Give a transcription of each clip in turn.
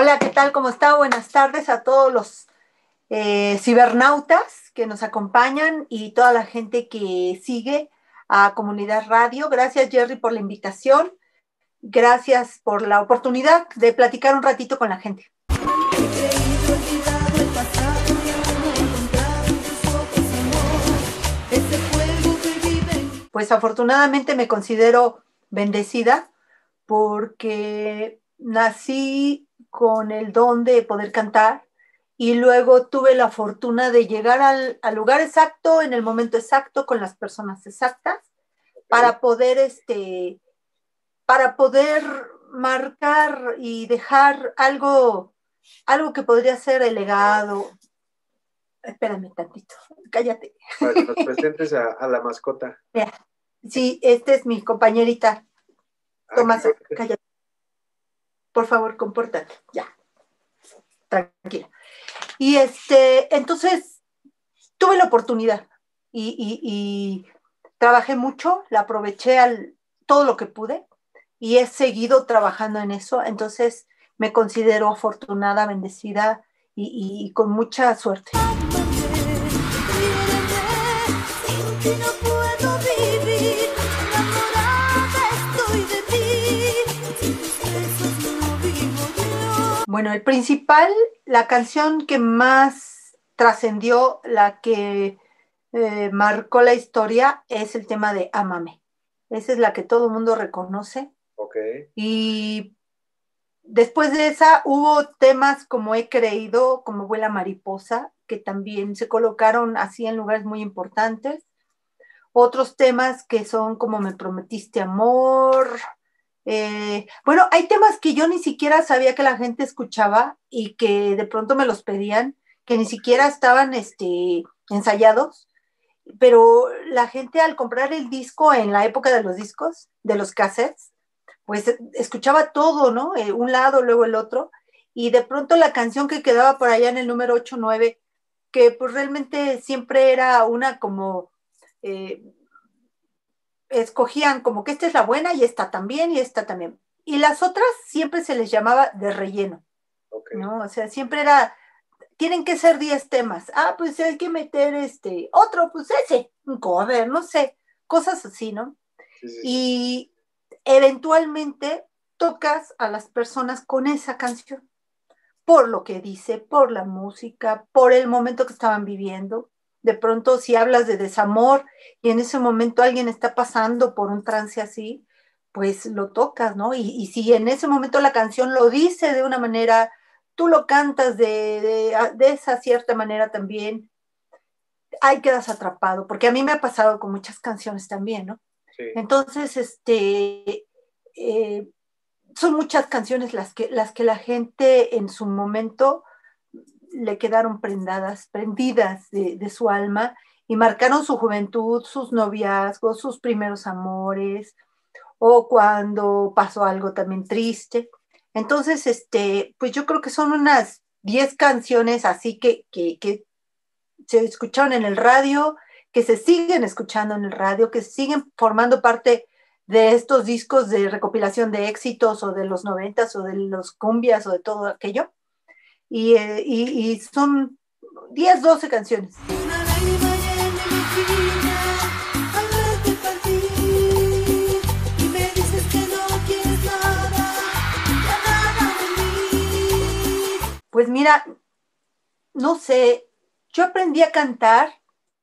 Hola, ¿qué tal? ¿Cómo está? Buenas tardes a todos los eh, cibernautas que nos acompañan y toda la gente que sigue a Comunidad Radio. Gracias, Jerry, por la invitación. Gracias por la oportunidad de platicar un ratito con la gente. Pues afortunadamente me considero bendecida porque nací con el don de poder cantar y luego tuve la fortuna de llegar al, al lugar exacto, en el momento exacto, con las personas exactas, para poder, este, para poder marcar y dejar algo, algo que podría ser el legado. Espérame tantito, cállate. Para que nos presentes a, a la mascota. Mira, sí, esta es mi compañerita. Ah, Tomás, cállate. Por favor, compórtate. Ya. Tranquila. Y este, entonces, tuve la oportunidad y, y- y trabajé mucho, la aproveché al, todo lo que pude y he seguido trabajando en eso. Entonces, me considero afortunada, bendecida y, y con mucha suerte. Bueno, el principal, la canción que más trascendió, la que eh, marcó la historia, es el tema de Ámame. Esa es la que todo el mundo reconoce. Ok. Y después de esa hubo temas como He creído, como Vuela Mariposa, que también se colocaron así en lugares muy importantes. Otros temas que son como Me prometiste amor. Eh, bueno, hay temas que yo ni siquiera sabía que la gente escuchaba y que de pronto me los pedían, que ni siquiera estaban este, ensayados, pero la gente al comprar el disco en la época de los discos, de los cassettes, pues eh, escuchaba todo, ¿no? Eh, un lado, luego el otro, y de pronto la canción que quedaba por allá en el número 8, 9, que pues realmente siempre era una como, escogían como que esta es la buena y esta también y esta también. Y las otras siempre se les llamaba de relleno. ¿no? O sea, siempre era, tienen que ser 10 temas. Ah, pues hay que meter este, otro, pues ese, un cover, no sé, cosas así, ¿no? Sí, sí, sí. y eventualmente tocas a las personas con esa canción, por lo que dice, por la música, por el momento que estaban viviendo. De pronto, si hablas de desamor y en ese momento alguien está pasando por un trance así, pues lo tocas, ¿no? Y, y si en ese momento la canción lo dice de una manera, tú lo cantas de, de, de esa cierta manera también, ahí quedas atrapado, porque a mí me ha pasado con muchas canciones también, ¿no? Sí. Entonces, este, eh, son muchas canciones las que, las que la gente en su momento le quedaron prendadas, prendidas de, su alma y marcaron su juventud, sus noviazgos, sus primeros amores, o cuando pasó algo también triste. Entonces, este, pues yo creo que son unas 10 canciones así que, que, que se escucharon en el radio, que se siguen escuchando en el radio, que siguen formando parte de estos discos de recopilación de éxitos o de los noventas o de los cumbias o de todo aquello. Y, eh, y, y son 10, 12 canciones. Pues mira, no sé, yo aprendí a cantar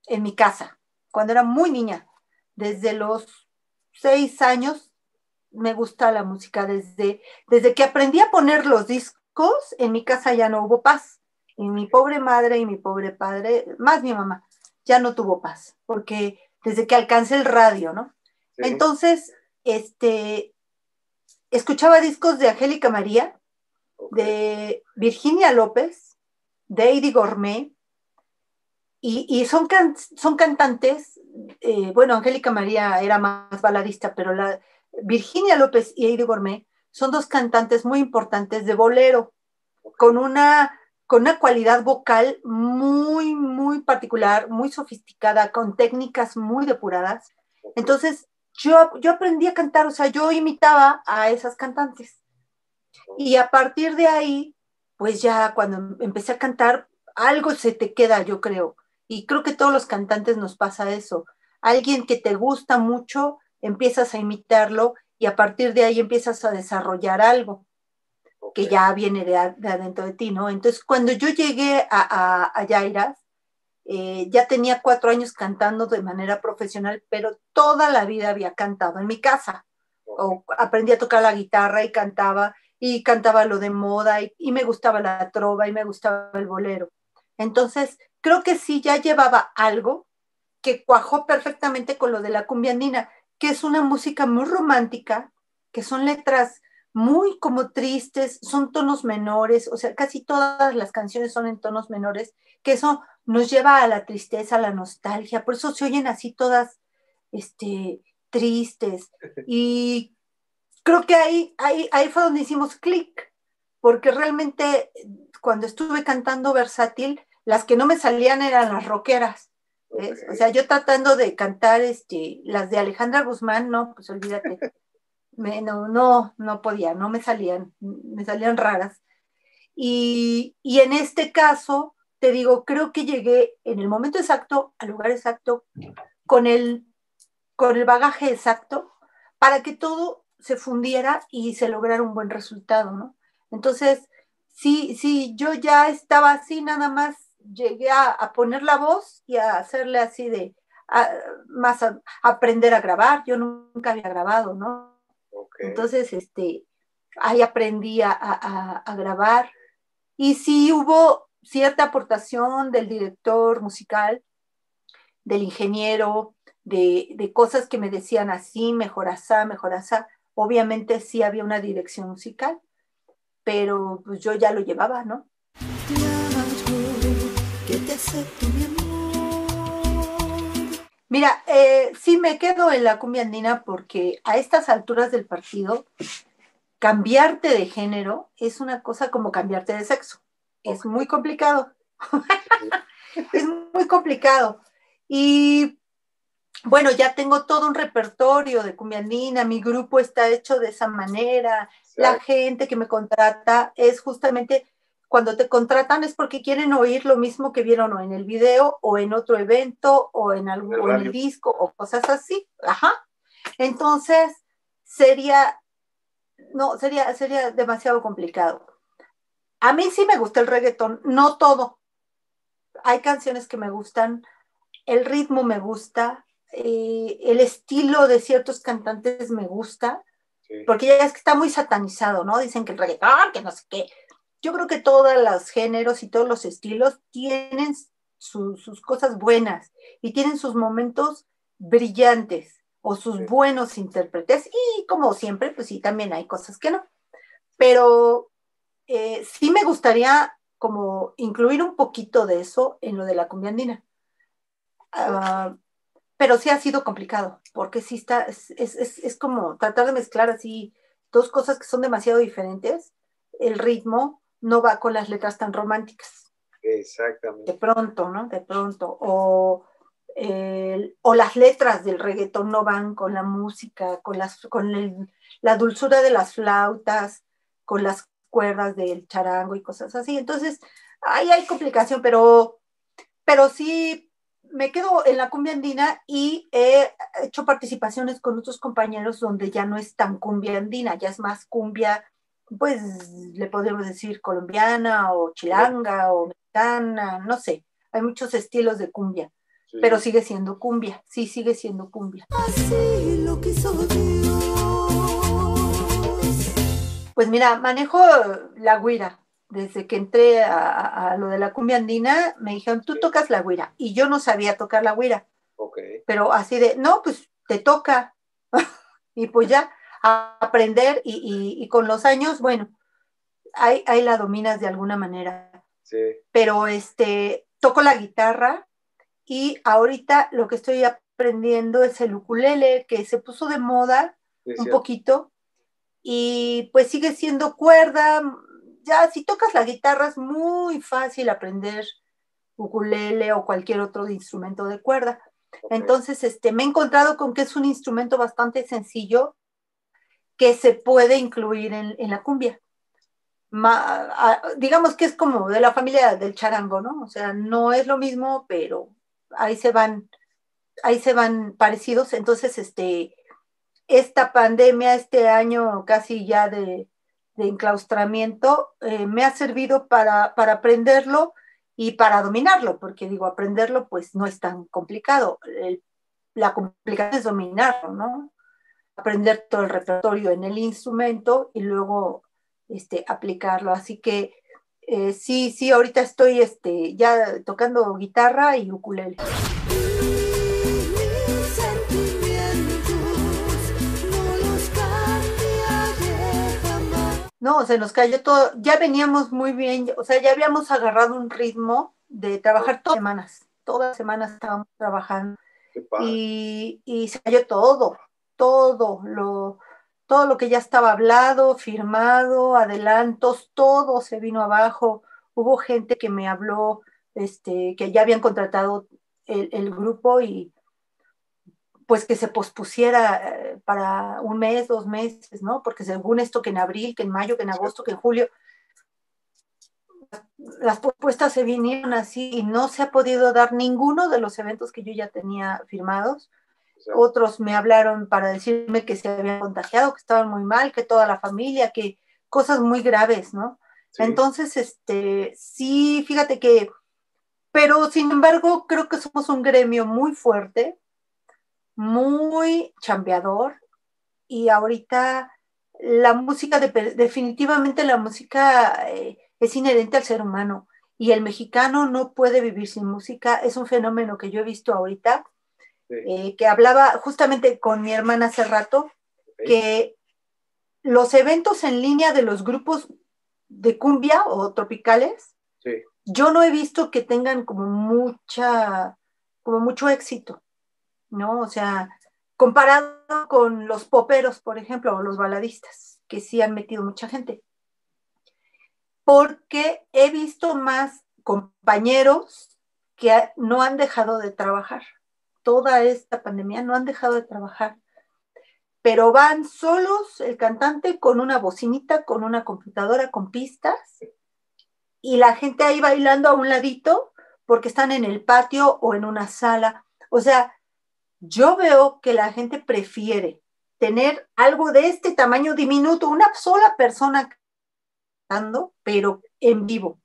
en mi casa cuando era muy niña. Desde los seis años me gusta la música. Desde, desde que aprendí a poner los discos, en mi casa ya no hubo paz. Y mi pobre madre y mi pobre padre, más mi mamá, ya no tuvo paz. Porque desde que alcancé el radio, ¿no? Sí. Entonces, este, escuchaba discos de Angélica María, de Virginia López, de Eddie Gourmet, y, y son, can- son cantantes, eh, bueno, Angélica María era más baladista, pero la, Virginia López y Eddie Gourmet son dos cantantes muy importantes de bolero, con una con una cualidad vocal muy, muy particular, muy sofisticada, con técnicas muy depuradas. Entonces, yo, yo aprendí a cantar, o sea, yo imitaba a esas cantantes. Y a partir de ahí, pues ya cuando empecé a cantar, algo se te queda, yo creo. Y creo que todos los cantantes nos pasa eso. Alguien que te gusta mucho, empiezas a imitarlo y a partir de ahí empiezas a desarrollar algo que ya viene de, de adentro de ti, ¿no? Entonces, cuando yo llegué a, a, a Yairas, eh, ya tenía cuatro años cantando de manera profesional, pero toda la vida había cantado en mi casa. O aprendí a tocar la guitarra y cantaba, y cantaba lo de moda, y, y me gustaba la trova, y me gustaba el bolero. Entonces, creo que sí ya llevaba algo que cuajó perfectamente con lo de la cumbia andina, que es una música muy romántica, que son letras muy como tristes, son tonos menores, o sea, casi todas las canciones son en tonos menores, que eso nos lleva a la tristeza, a la nostalgia, por eso se oyen así todas este, tristes. Y creo que ahí, ahí, ahí fue donde hicimos clic, porque realmente cuando estuve cantando versátil, las que no me salían eran las rockeras. O sea, yo tratando de cantar este, las de Alejandra Guzmán, no, pues olvídate. Me- no, no, no podía, no me salían, me salían raras. Y, y en este caso, te digo, creo que llegué en el momento exacto, al lugar exacto, con el, con el bagaje exacto, para que todo se fundiera y se lograra un buen resultado, ¿no? Entonces, sí, sí, yo ya estaba así, nada más llegué a, a poner la voz y a hacerle así de, a- más a, aprender a grabar, yo nunca había grabado, ¿no? Ok. Entonces, este, ahí aprendí a, a- a grabar. Y sí hubo cierta aportación del director musical, del ingeniero, de, de cosas que me decían así, mejor asá, mejor asá. Obviamente sí había una dirección musical, pero pues yo ya lo llevaba, ¿no? Mi amor. Mira, eh, sí me quedo en la cumbia andina porque a estas alturas del partido, cambiarte de género es una cosa como cambiarte de sexo. Es muy complicado. es muy complicado. Y bueno, ya tengo todo un repertorio de cumbia andina, mi grupo está hecho de esa manera, la gente que me contrata es justamente cuando te contratan es porque quieren oír lo mismo que vieron o en el video o en otro evento o en algún o en el disco o cosas así. Ajá. Entonces sería no sería sería demasiado complicado. A mí sí me gusta el reggaetón, no todo. Hay canciones que me gustan, el ritmo me gusta, eh, el estilo de ciertos cantantes me gusta, Sí. porque ya es que está muy satanizado, ¿no? Dicen que el reggaetón, que no sé qué. Yo creo que todos los géneros y todos los estilos tienen su- sus cosas buenas y tienen sus momentos brillantes o sus Sí. buenos intérpretes y como siempre, pues sí, también hay cosas que no. Pero eh, sí me gustaría como incluir un poquito de eso en lo de la cumbia andina. Ah, pero sí ha sido complicado, porque sí está, es, es, es, es como tratar de mezclar así dos cosas que son demasiado diferentes. El ritmo no va con las letras tan románticas, de Exactamente. pronto, ¿no? De pronto. O, o las letras del reggaetón no van con la música, con, las, con el- la dulzura de las flautas, con las cuerdas del charango y cosas así. Entonces, ahí hay complicación, pero, pero sí me quedo en la cumbia andina y he hecho participaciones con otros compañeros donde ya no es tan cumbia andina, ya es más cumbia, pues le podríamos decir colombiana o chilanga o mexicana, no sé, hay muchos estilos de cumbia, Sí. pero sigue siendo cumbia, sí sigue siendo cumbia. Así lo quiso Dios. Pues mira, manejo la guira. Desde que entré a, lo de la cumbia andina, me dijeron, tú Sí. tocas la guira. Y yo no sabía tocar la guira. Ok. pero así de, no, pues te toca. y pues ya, a aprender y, y- y con los años, bueno, ahí, ahí la dominas de alguna manera. Sí. Pero este, toco la guitarra y ahorita lo que estoy aprendiendo es el ukulele, que se puso de moda sí, un cierto. poquito y pues sigue siendo cuerda, ya si tocas la guitarra es muy fácil aprender ukulele o cualquier otro instrumento de cuerda. Entonces, este, me he encontrado con que es un instrumento bastante sencillo que se puede incluir en, en la cumbia. Digamos que es como de la familia del charango, ¿no? O sea, no es lo mismo, pero ahí se van, ahí se van parecidos. Entonces, este, esta pandemia, este año casi ya de, de enclaustramiento, eh, me ha servido para, para aprenderlo y para dominarlo, porque digo, aprenderlo pues no es tan complicado. La complicación es dominarlo, ¿no? Aprender todo el repertorio en el instrumento y luego este, aplicarlo. Así que eh, sí, sí, ahorita estoy este, ya tocando guitarra y ukulele. No se nos cayó todo. Ya veníamos muy bien, o sea, ya habíamos agarrado un ritmo de trabajar todas las semanas. Todas las semanas estábamos trabajando y, y se cayó todo, todo lo, todo lo que ya estaba hablado, firmado, adelantos, todo se vino abajo. Hubo gente que me habló, este, que ya habían contratado el, el grupo y pues que se pospusiera eh, para un mes, dos meses, ¿no? Porque según esto que en abril, que en mayo, que en agosto, que en julio, las propuestas se vinieron así y no se ha podido dar ninguno de los eventos que yo ya tenía firmados. Otros me hablaron para decirme que se habían contagiado, que estaban muy mal, que toda la familia, que cosas muy graves, ¿no? sí, Entonces, este, sí, fíjate que, pero sin embargo, creo que somos un gremio muy fuerte, muy chambeador, y ahorita la música, de- definitivamente la música eh, es inherente al ser humano, y el mexicano no puede vivir sin música, es un fenómeno que yo he visto ahorita, sí, eh, que hablaba justamente con mi hermana hace rato, que los eventos en línea de los grupos de cumbia o tropicales, Sí, yo no he visto que tengan como mucha, como mucho éxito, ¿no? O sea, comparado con los poperos, por ejemplo, o los baladistas, que sí han metido mucha gente. Porque he visto más compañeros que no han dejado de trabajar. Toda esta pandemia no han dejado de trabajar. Pero van solos, el cantante con una bocinita, con una computadora, con pistas, y la gente ahí bailando a un ladito porque están en el patio o en una sala. O sea, yo veo que la gente prefiere tener algo de este tamaño diminuto, una sola persona cantando, pero en vivo,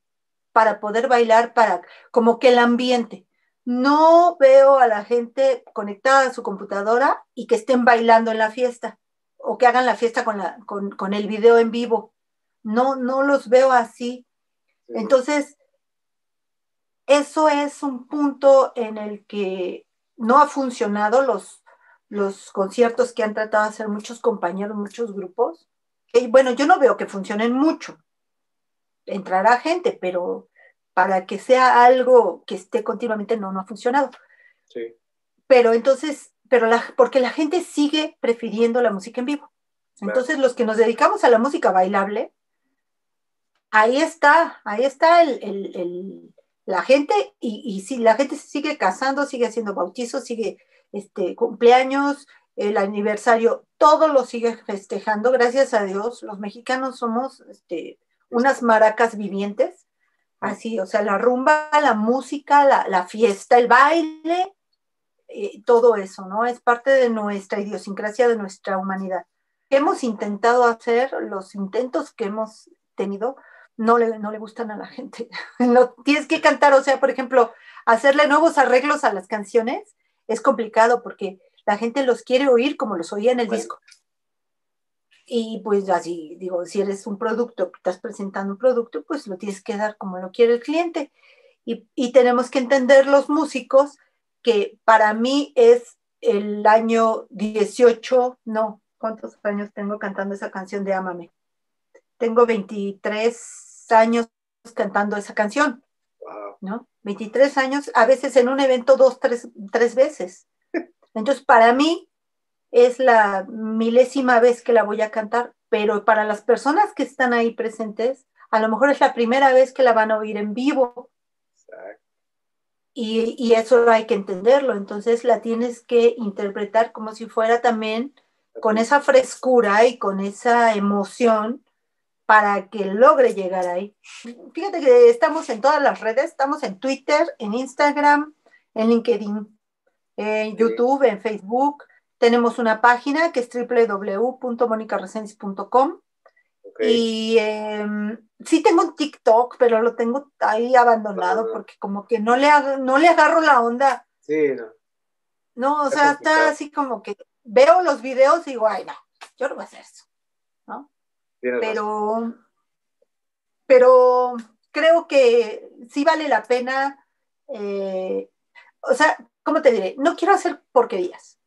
para poder bailar, para como que el ambiente. No veo a la gente conectada a su computadora y que estén bailando en la fiesta o que hagan la fiesta con, la, con, con el video en vivo. No, no los veo así. sí, Entonces, eso es un punto en el que no ha funcionado los, los conciertos que han tratado de hacer muchos compañeros, muchos grupos. Y bueno, yo no veo que funcionen mucho. Entrará gente, pero para que sea algo que esté continuamente, no, no ha funcionado. sí, Pero entonces, pero la, porque la gente sigue prefiriendo la música en vivo. Claro. Entonces, los que nos dedicamos a la música bailable, ahí está, ahí está el, el- el- la gente, y, y sí, la gente se sigue casando, sigue haciendo bautizos, sigue este, cumpleaños, el aniversario, todo lo sigue festejando, gracias a Dios. Los mexicanos somos este, unas maracas vivientes, así, o sea, la rumba, la música, la, la fiesta, el baile, eh, todo eso, ¿no? Es parte de nuestra idiosincrasia, de nuestra humanidad. Hemos intentado hacer, los intentos que hemos tenido, no le, no le gustan a la gente. No, tienes que cantar, o sea, por ejemplo, hacerle nuevos arreglos a las canciones es complicado porque la gente los quiere oír como los oía en el Bueno. disco. Y pues así, digo, si eres un producto, estás presentando un producto, pues lo tienes que dar como lo quiere el cliente. Y, y tenemos que entender los músicos que para mí es el año 18, no, ¿cuántos años tengo cantando esa canción de Ámame? Tengo 23 años cantando esa canción, wow, ¿no? 23 años, a veces en un evento dos, tres, tres veces. Entonces, para mí es la milésima vez que la voy a cantar, pero para las personas que están ahí presentes, a lo mejor es la primera vez que la van a oír en vivo Exacto. y, y eso hay que entenderlo. Entonces la tienes que interpretar como si fuera también con esa frescura y con esa emoción para que logre llegar ahí. Fíjate que estamos en todas las redes, estamos en Twitter, en Instagram, en LinkedIn, en YouTube, en Facebook. Tenemos una página que es www.monicaresendiz.com Ok. y eh, sí tengo un TikTok, pero lo tengo ahí abandonado porque como que no le, ag- no le agarro la onda. Sí, no. No, o Está sea, complicado. está así como que veo los videos y digo, ay, no, yo no voy a hacer eso. Tienes razón. Pero, pero creo que sí vale la pena. eh, o sea, ¿cómo te diré? No quiero hacer porquerías.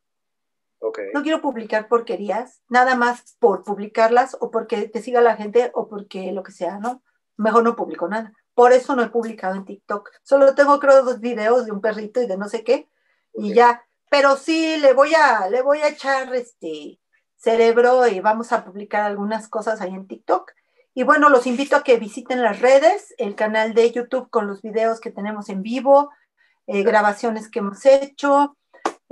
Ok. No quiero publicar porquerías, nada más por publicarlas o porque te siga la gente o porque lo que sea, ¿no? Mejor no publico nada. Por eso no he publicado en TikTok. Solo tengo, creo, dos videos de un perrito y de no sé qué, y Ok. ya. Pero sí, le voy a, le voy a echar este cerebro y vamos a publicar algunas cosas ahí en TikTok. Y bueno, los invito a que visiten las redes, el canal de YouTube con los videos que tenemos en vivo, eh, grabaciones que hemos hecho.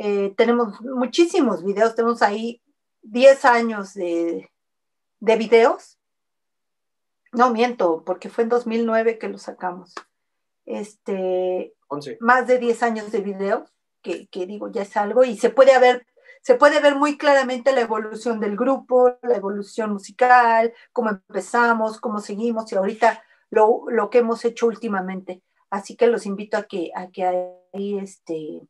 Eh, tenemos muchísimos videos, tenemos ahí 10 años de, de videos. No miento, porque fue en 2009 que lo sacamos. Este, 11. más de 10 años de videos, que, que digo, ya es algo, y se puede ver, se puede ver muy claramente la evolución del grupo, la evolución musical, cómo empezamos, cómo seguimos, y ahorita lo, lo que hemos hecho últimamente. Así que los invito a que, a que ahí este,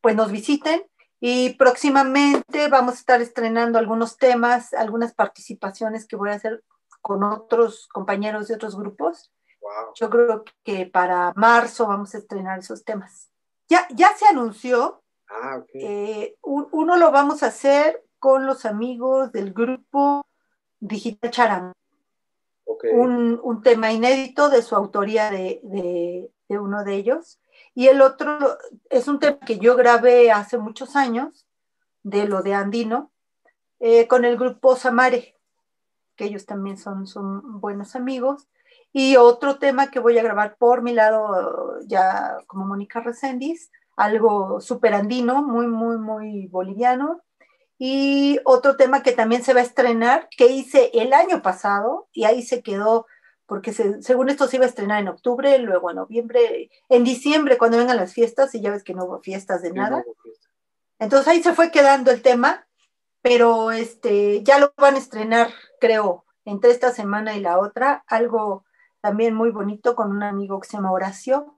pues nos visiten. Y próximamente vamos a estar estrenando algunos temas, algunas participaciones que voy a hacer con otros compañeros de otros grupos. Wow. Yo creo que para marzo vamos a estrenar esos temas. Ya, ya se anunció, Ah, eh, un- uno lo vamos a hacer con los amigos del grupo Digital Charam, un, un tema inédito de su autoría de, de- de uno de ellos. Y el otro es un tema que yo grabé hace muchos años, de lo de Andino, eh, con el grupo Samare, que ellos también son, son buenos amigos. Y otro tema que voy a grabar por mi lado, ya como Mónica Reséndiz, algo súper andino, muy, muy, muy boliviano. Y otro tema que también se va a estrenar, que hice el año pasado, y ahí se quedó, porque se- según esto se iba a estrenar en octubre, luego en noviembre, en diciembre, cuando vengan las fiestas, y ya ves que no hubo fiestas de Sí, nada. no, fiesta. Entonces ahí se fue quedando el tema, pero este, ya lo van a estrenar, creo, entre esta semana y la otra, algo también muy bonito con un amigo que se llama Horacio.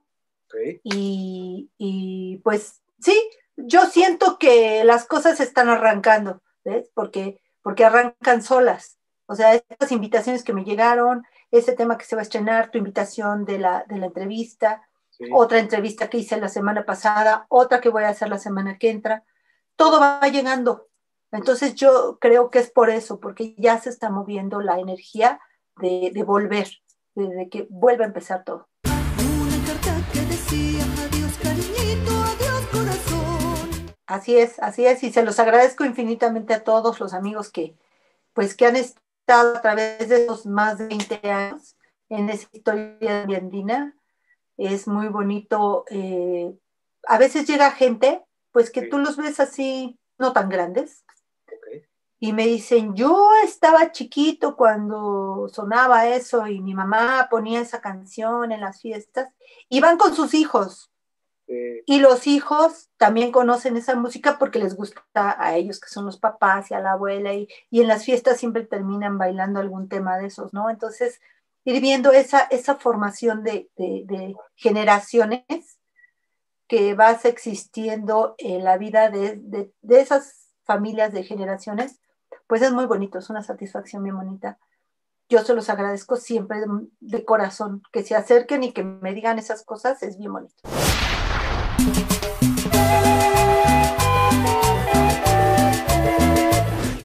Y, y, pues sí, yo siento que las cosas están arrancando, ¿ves? Porque, porque arrancan solas. O sea, estas invitaciones que me llegaron, ese tema que se va a estrenar, tu invitación de la, de la entrevista, Sí. otra entrevista que hice la semana pasada, otra que voy a hacer la semana que entra, todo va llegando. Entonces yo creo que es por eso, porque ya se está moviendo la energía de, de volver, de, de que vuelva a empezar todo. Una carta que decía adiós cariñito, adiós corazón. Así es, así es, y se los agradezco infinitamente a todos los amigos que, pues, que han estado a través de esos más de 20 años en esa historia de andina. Es muy bonito. eh, a veces llega gente, pues que tú los ves así, no tan grandes, y me dicen, yo estaba chiquito cuando sonaba eso y mi mamá ponía esa canción en las fiestas, y van con sus hijos. Eh, Y los hijos también conocen esa música porque les gusta a ellos, que son los papás y a la abuela, y, y en las fiestas siempre terminan bailando algún tema de esos, ¿no? Entonces, ir viendo esa, esa formación de, de- generaciones que vas existiendo en la vida de, de- de esas familias de generaciones, pues es muy bonito, es una satisfacción bien bonita. Yo se los agradezco siempre de, de corazón, que se acerquen y que me digan esas cosas, es bien bonito.